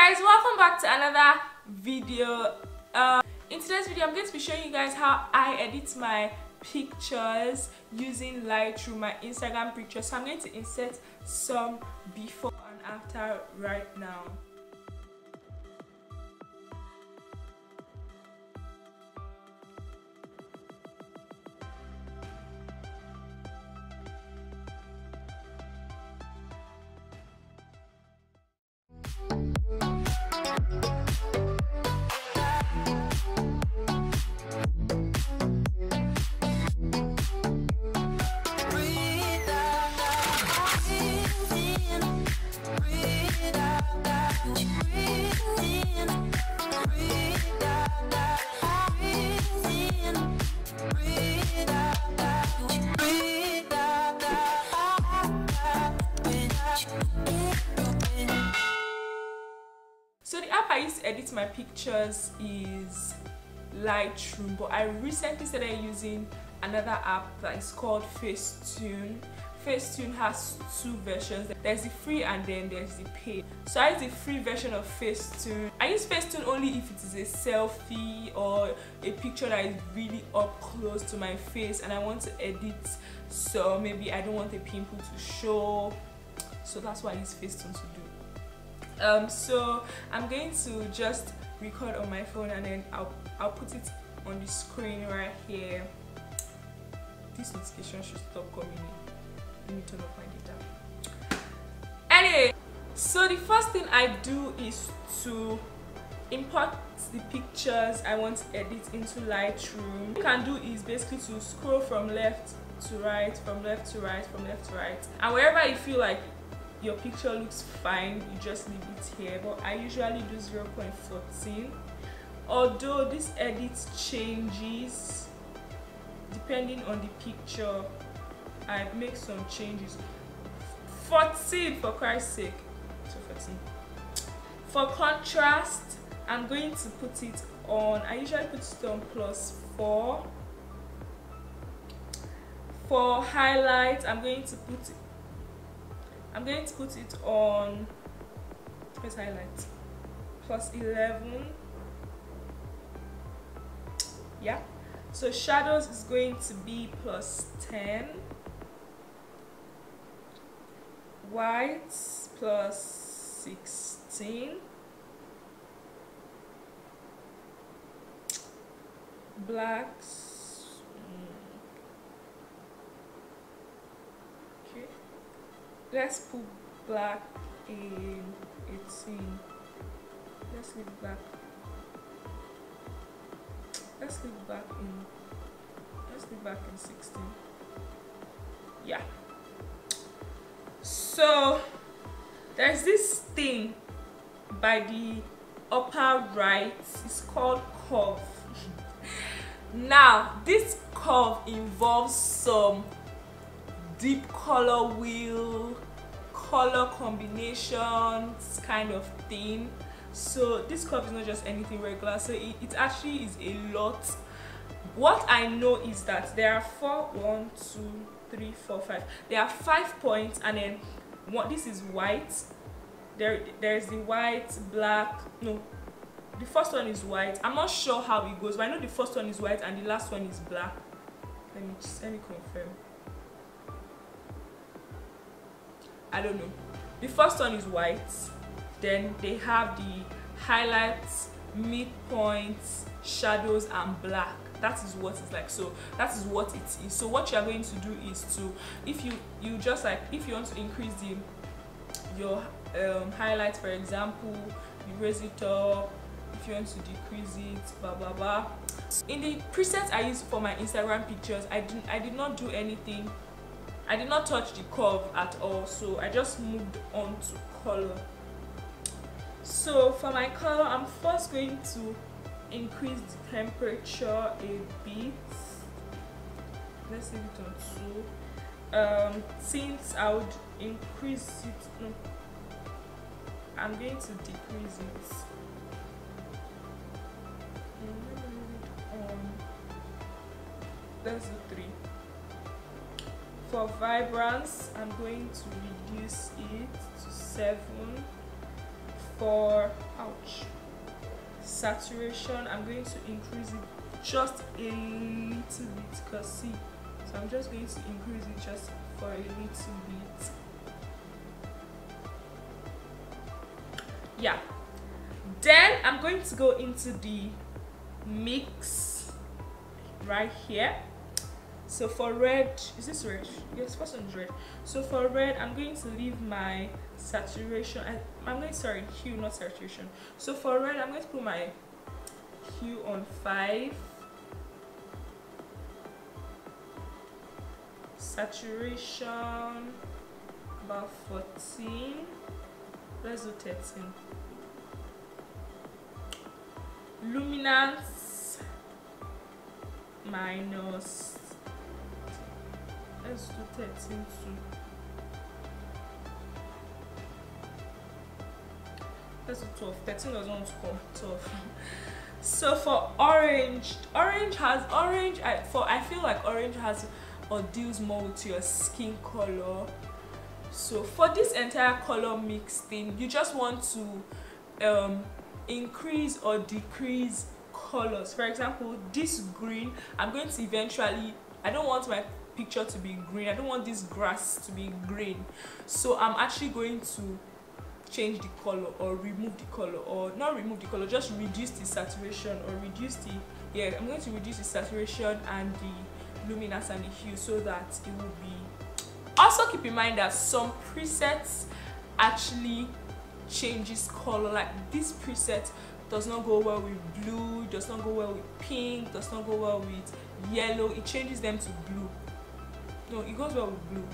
guys welcome back to another video. Uh, in today's video i'm going to be showing you guys how i edit my pictures using lightroom my instagram pictures. So i'm going to insert some before and after right now my pictures is Lightroom, but I recently started using another app that is called Facetune. Facetune has two versions. There's the free and then there's the paid. So I use the free version of Facetune. I use Facetune only if it is a selfie or a picture that is really up close to my face and I want to edit so maybe I don't want a pimple to show. So that's why I use Facetune to do um, so I'm going to just record on my phone and then I'll, I'll put it on the screen right here. This notification should stop coming in. Let me turn off my data. Anyway so the first thing I do is to import the pictures I want to edit into Lightroom. What you can do is basically to scroll from left to right from left to right from left to right. And wherever you feel like your picture looks fine you just leave it here. But i usually do 0.14 although this edit changes depending on the picture i make some changes. 14 for christ's sake. So 14 for contrast i'm going to put it on i usually put it on plus 4 for highlight i'm going to put I'm going to put it on let's highlight plus 11 yeah. So shadows is going to be plus 10 whites plus 16 blacks let's put black in 18 let's leave black. Let's leave black in let's leave black in 16 yeah. So there's this thing by the upper right it's called curve. Now this curve involves some deep color wheel color combinations kind of thing. So this cup is not just anything regular so it, it actually is a lot. What i know is that there are four one two three four five. There are five points and then what this is white. There there's the white black no. The first one is white. I'm not sure how it goes but i know the first one is white and the last one is black. Let me just let me confirm I don't know. The first one is white. Then they have the highlights, midpoints, shadows, and black. That is what it's like. So that is what it is. So what you are going to do is to, if you you just like if you want to increase the your um, for example, you raise it up. If you want to decrease it, blah blah blah. In the presets I use for my Instagram pictures, I didn't I did not do anything I did not touch the curve at all so I just moved on to color. So for my color I'm first going to increase the temperature a bit. Let's leave it on 2 um, since I would increase it no I'm going to decrease it. Let's do 3 for vibrance i'm going to reduce it to 7 for ouch saturation i'm going to increase it just a little bit because see so i'm just going to increase it just for a little bit. Yeah. Then i'm going to go into the mix right here so for red is this red? Yes first one is red. So for red i'm going to leave my saturation I, i'm going sorry hue not saturation. So for red i'm going to put my hue on 5 saturation about 14 let's do 13 luminance minus let's do 13 too let's do 12 13 doesn't want to come. 12 so for orange orange has orange I, for I feel like orange has or deals more with your skin color. So for this entire color mix thing you just want to um, increase or decrease colors. For example this green i'm going to eventually i don't want my picture to be green. I don't want this grass to be green. So i'm actually going to change the color or remove the color or not remove the color just reduce the saturation or reduce the yeah i'm going to reduce the saturation and the luminance and the hue so that it will be also keep in mind that some presets actually changes color. Like this preset does not go well with blue does not go well with pink does not go well with yellow. It changes them to blue no it goes well with blue.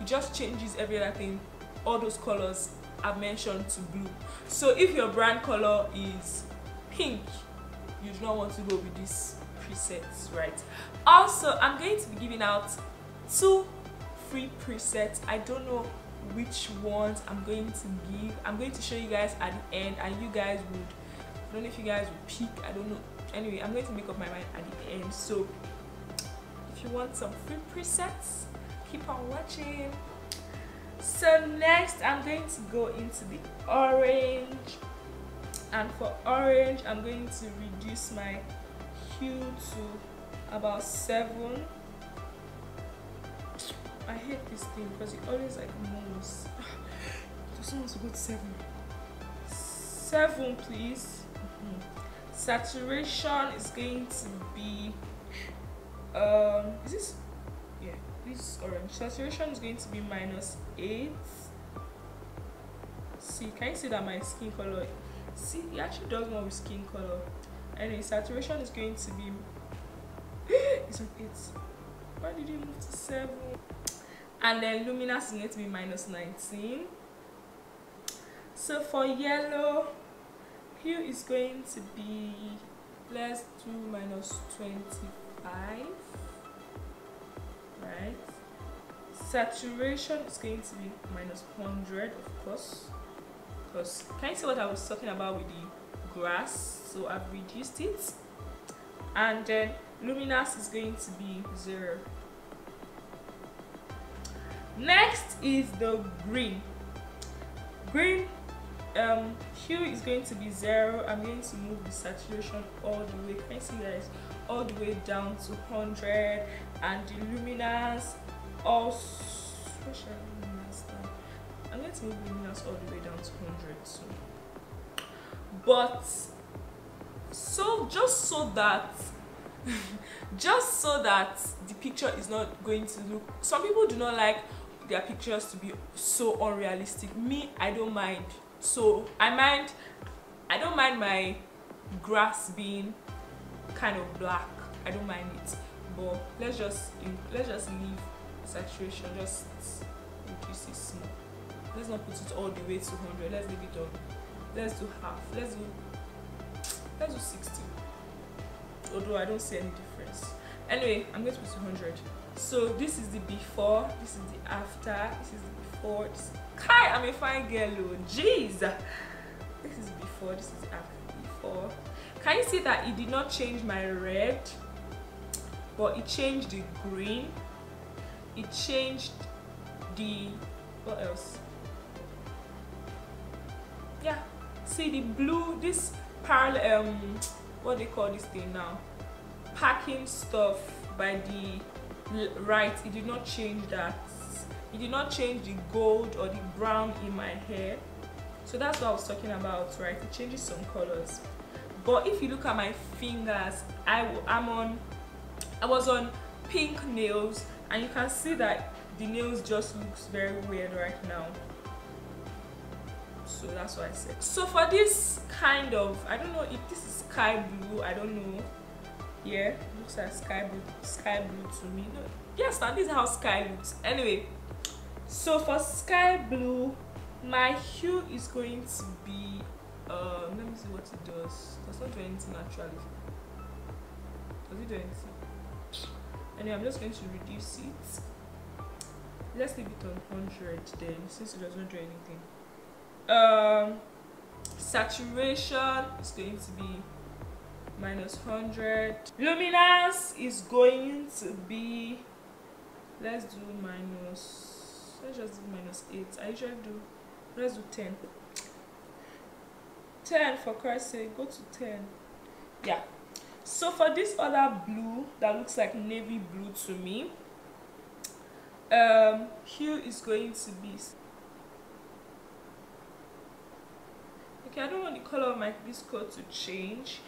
It just changes every other thing. All those colors are mentioned to blue. So if your brand color is pink you do not want to go with these presets right? Also i'm going to be giving out two free presets. I don't know which ones i'm going to give. I'm going to show you guys at the end and you guys would i don't know if you guys would pick. I don't know. Anyway i'm going to make up my mind at the end. So you want some free presets keep on watching so next i'm going to go into the orange and for orange i'm going to reduce my hue to about seven I hate this thing because it always like moves. Just wants to go to seven. Seven, please. Mm -hmm. Saturation is going to be um is this yeah this orange. Saturation is going to be minus eight. See can you see that my skin color? See it actually does more with skin color. Anyway saturation is going to be it's on eight. Why did you move to seven? And then luminance is going to be minus 19 so for yellow hue is going to be let's do minus 25 right. Saturation is going to be minus 100 of course. Because can you see what I was talking about with the grass? So I've reduced it. And then luminance is going to be zero. Next is the green. Green um hue is going to be zero. I'm going to move the saturation all the way. Can you see guys all the way down to 100 and the luminance also i'm going to move luminance all the way down to 100 too. But so just so that just so that the picture is not going to look some people do not like their pictures to be so unrealistic. Me i don't mind. So i mind i don't mind my grass being kind of black. I don't mind it. But let's just let's just leave the saturation just reduce it small. Let's not put it all the way to 100 let's leave it on let's do half. Let's do let's do 60 although i don't see any difference. Anyway i'm going to put 200 so this is the before this is the after this is the before this kai i'm a fine girl oh jeez. This is before this is after before can you see that it did not change my red but it changed the green? It changed the what else? Yeah see the blue this parallel um what they call this thing now? Packing stuff by the right it did not change that. It did not change the gold or the brown in my hair. So that's what i was talking about right? It changes some colors but if you look at my fingers i i'm on i was on pink nails and you can see that the nails just looks very weird right now. So that's what i said. So for this kind of i don't know if this is sky blue i don't know. Yeah looks like sky blue sky blue to me. No, yes this is how sky looks anyway so for sky blue my hue is going to be um let me see what it does. Does not do anything actually? Does it do anything? Anyway i'm just going to reduce it. Let's leave it on 100 then since it doesn't do anything. Um saturation is going to be minus 100 luminance is going to be let's do minus let's just do minus 8 i usually do let's do 10 10 for Christ's sake go to 10 yeah. So for this other blue that looks like navy blue to me um hue is going to be okay i don't want the color of my this coat to change.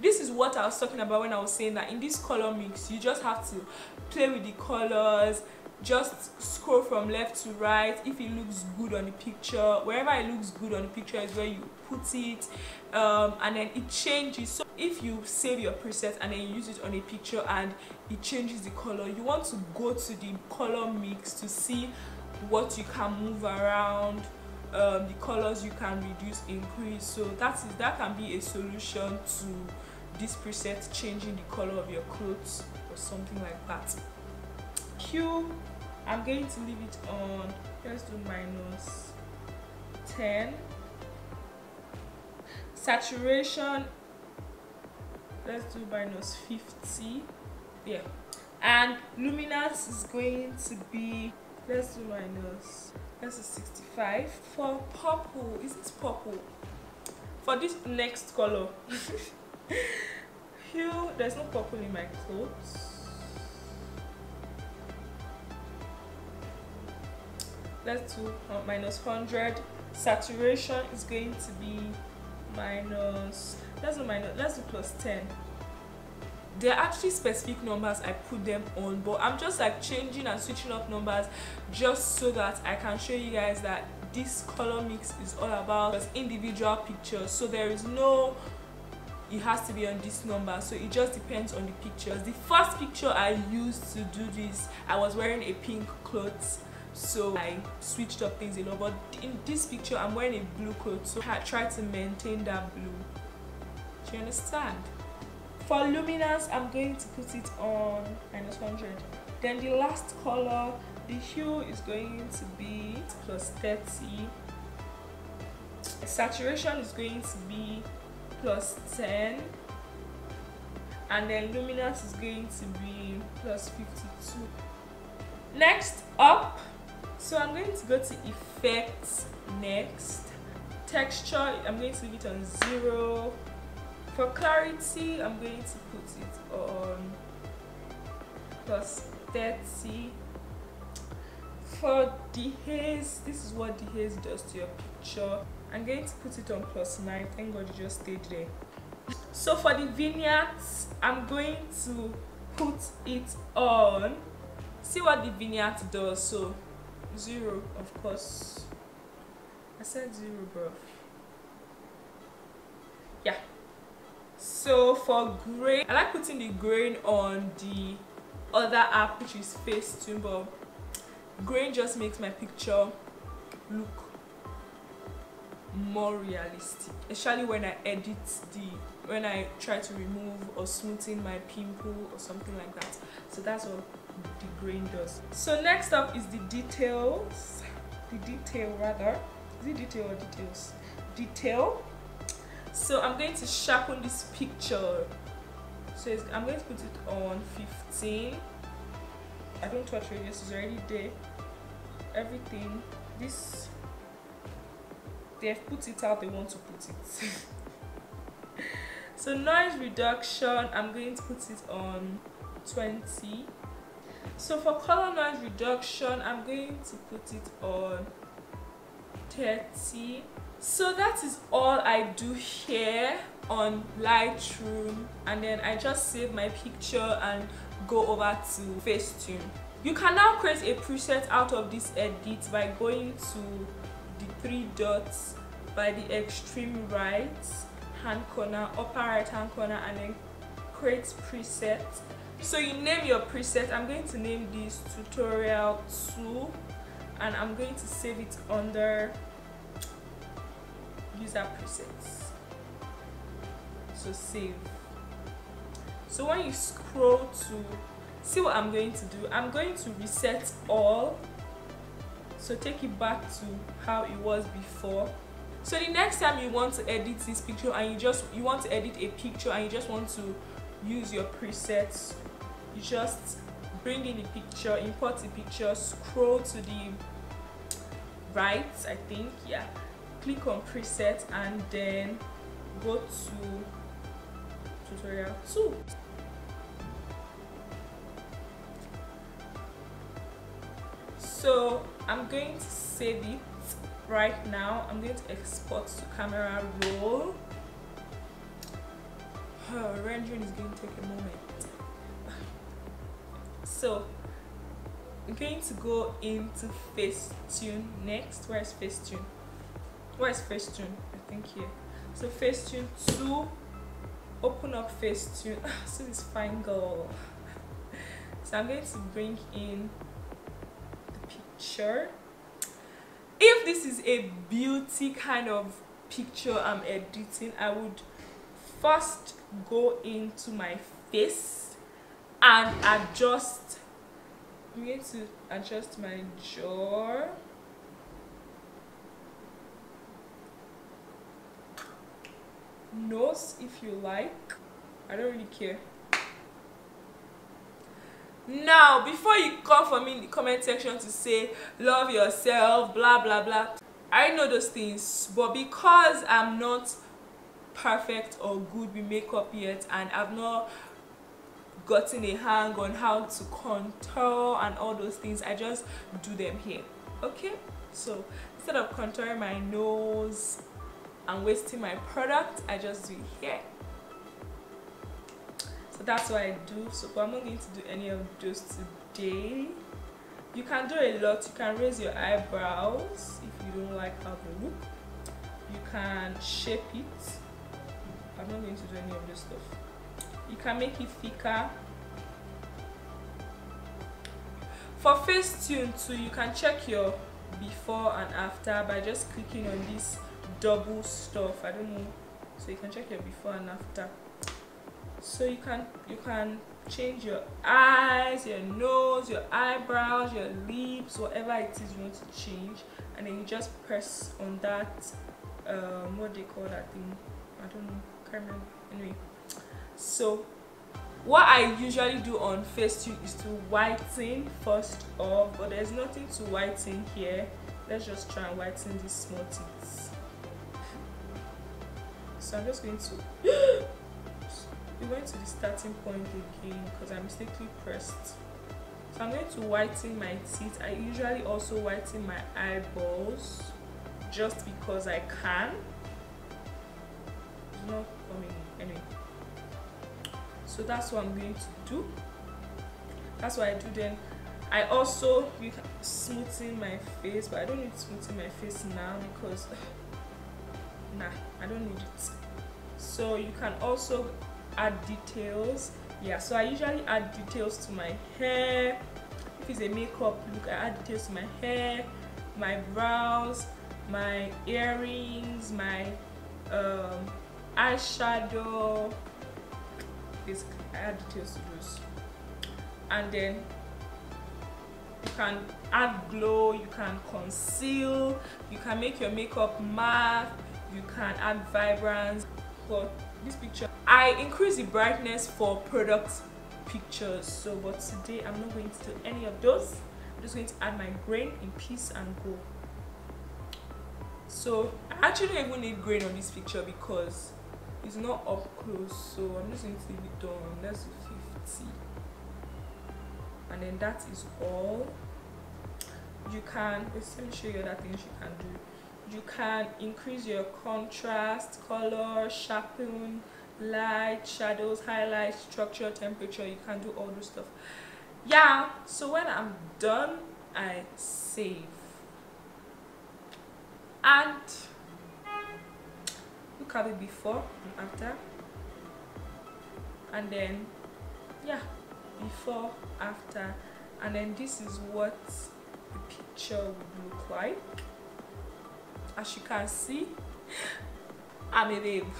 This is what i was talking about when i was saying that in this color mix you just have to play with the colors just scroll from left to right. If it looks good on the picture wherever it looks good on the picture is where you put it um, and then it changes. So if you save your preset and then you use it on a picture and it changes the color you want to go to the color mix to see what you can move around um, the colors you can reduce increase. So that is that can be a solution to this preset changing the color of your clothes or something like that. Hue i'm going to leave it on. Let's do minus 10 saturation let's do minus 50 yeah. And luminance is going to be let's do minus let's do 65 for purple is this purple? For this next color. Hue there's no purple in my clothes. Let's do uh, minus 100 saturation is going to be minus let's do minus let's do plus 10 they're actually specific numbers i put them on but i'm just like changing and switching up numbers just so that i can show you guys that this color mix is all about individual pictures. So there is no it has to be on this number. So it just depends on the pictures the first picture i used to do this i was wearing a pink clothes so i switched up things a lot but in this picture i'm wearing a blue coat so i try to maintain that blue. Do you understand? For luminance i'm going to put it on minus 100 then the last color the hue is going to be plus 30 saturation is going to be plus 10 and then luminance is going to be plus 52 next up so i'm going to go to effects next. Texture i'm going to leave it on zero. For clarity i'm going to put it on plus 30 for the haze this is what the haze does to your picture. I'm going to put it on plus 9 thank god you just stayed there. So for the vignettes i'm going to put it on. See what the vignette does. So zero of course. I said zero bro yeah. So for grain i like putting the grain on the other app which is facetune but grain just makes my picture look more realistic especially when i edit the when i try to remove or smoothen my pimple or something like that. So that's what the grain does so next up is the details the detail rather. Is it detail or details? Detail. So i'm going to sharpen this picture. So i'm going to put it on 15 i don't touch radius it's already there. Everything this they've put it out they want to put it. So noise reduction i'm going to put it on 20 so for color noise reduction i'm going to put it on 30 so that is all i do here on lightroom and then i just save my picture and go over to facetune. You can now create a preset out of this edit by going to the three dots by the extreme right hand corner upper right hand corner and then create preset so you name your preset i'm going to name this tutorial 2 and i'm going to save it under user presets. So save. So when you scroll to see what i'm going to do? I'm going to reset all. So take it back to how it was before. So the next time you want to edit this picture and you just you want to edit a picture and you just want to use your presets you just bring in the picture import the picture scroll to the right i think yeah. Click on preset and then go to tutorial 2 so i'm going to save it right now. I'm going to export to camera roll. Oh, rendering is going to take a moment so I'm going to go into Facetune next. Where is Facetune? Where is Facetune? I think here. So Facetune 2. Open up Facetune. so this fine girl. so I'm going to bring in the picture. If this is a beauty kind of picture I'm editing, I would first go into my face and adjust I'm going to adjust my jaw. Nose if you like. I don't really care. Now before you come for me in the comment section to say love yourself blah blah blah. I know those things but because I'm not perfect or good with makeup yet and I've not gotten a hang on how to contour and all those things i just do them here. Okay? So instead of contouring my nose and wasting my product i just do it here. So that's what i do. So but i'm not going to do any of those today. You can do a lot. You can raise your eyebrows if you don't like how they look. You can shape it. I'm not going to do any of this stuff you can make it thicker. For facetune too you can check your before and after by just clicking on this double stuff. I don't know. So you can check your before and after. So you can you can change your eyes your nose your eyebrows your lips whatever it is you want to change. And then you just press on that um what they call that thing? I don't know. Can't remember. Anyway so what i usually do on facetune is to whiten first off but there's nothing to whiten here. Let's just try and whiten these small teeth so i'm just going to we went to the starting point again because i mistakenly pressed. So i'm going to whiten my teeth. I usually also whiten my eyeballs just because i can. Not so that's what i'm going to do. That's what i do then. I also smoothing my face but i don't need smoothing my face now because nah i don't need it. So you can also add details. Yeah so i usually add details to my hair. If it's a makeup look i add details to my hair my brows my earrings my um, eyeshadow I add details to those and then you can add glow you can conceal you can make your makeup matte you can add vibrance. For this picture I increase the brightness for product pictures. So but today I'm not going to do any of those. I'm just going to add my grain in peace and go. So I actually don't even need grain on this picture because it's not up close so I'm just going to leave it down do 50 and then that is all. You can let me show you other things you can do. You can increase your contrast color sharpen light shadows highlight structure temperature. You can do all those stuff. Yeah so when i'm done i save. And look at it before and after. And then yeah before after. And then this is what the picture would look like. As you can see I'm a babe.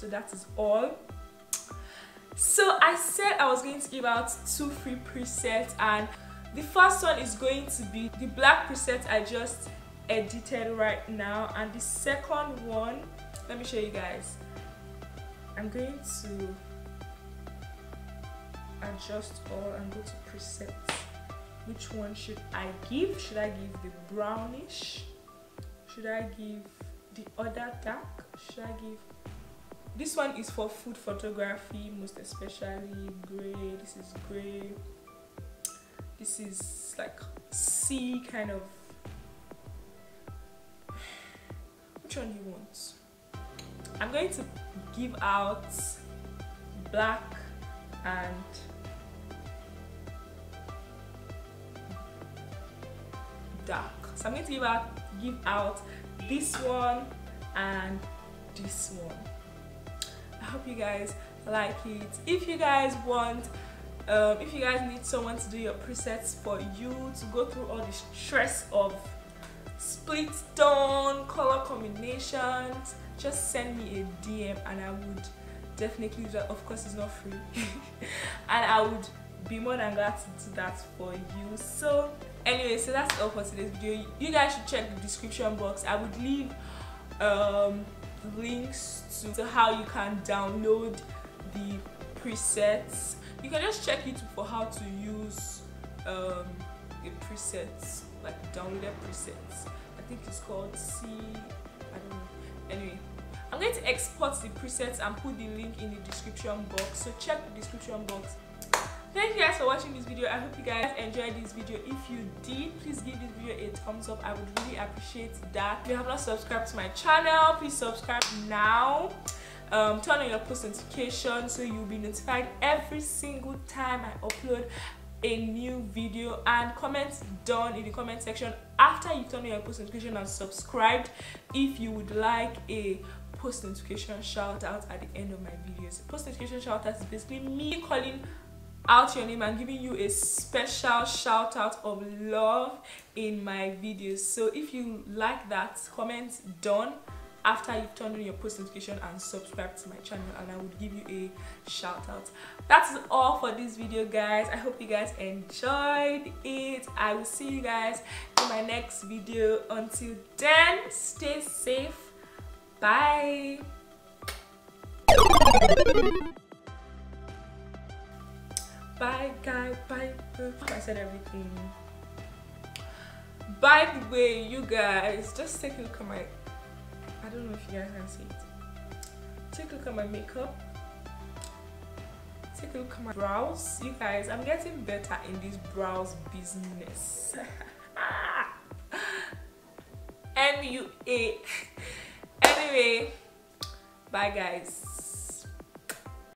So that is all. So I said I was going to give out two free presets and the first one is going to be the black preset I just edited right now. And the second one let me show you guys. I'm going to adjust all and go to presets which one should I give? Should I give the brownish? Should I give the other dark? Should I give? This one is for food photography most especially gray. This is gray. This is like sea kind of. Which one do you want I'm going to give out black and dark. So i'm going to give out give out this one and this one. I hope you guys like it. If you guys want um, if you guys need someone to do your presets for you to go through all the stress of split tone color combinations just send me a dm and i would definitely do that. Of course it's not free. And i would be more than glad to do that for you. So anyway so that's all for today's video. You guys should check the description box. I would leave um, links to, to how you can download the presets. You can just check youtube for how to use um, the presets like downloaded presets. I think it's called c i don't know anyway i'm going to export the presets and put the link in the description box. So check the description box. Thank you guys for watching this video. I hope you guys enjoyed this video. If you did please give this video a thumbs up. I would really appreciate that. If you have not subscribed to my channel please subscribe now. Um, turn on your post notifications so you'll be notified every single time i upload a new video. And comment down in the comment section after you've turned on your post notification and subscribed if you would like a post notification shout out at the end of my videos. Post notification shout out is basically me calling out your name and giving you a special shout out of love in my videos. So if you like that comment done after you've turned on your post notification and subscribe to my channel and I would give you a shout out. That's all for this video guys. I hope you guys enjoyed it. I will see you guys in my next video. Until then stay safe. Bye. Bye guy. Bye. I said everything. By the way you guys just take a look at my i don't know if you guys can see it. Take a look at my makeup. Take a look at my brows. You guys i'm getting better in this brows business. MUA anyway bye guys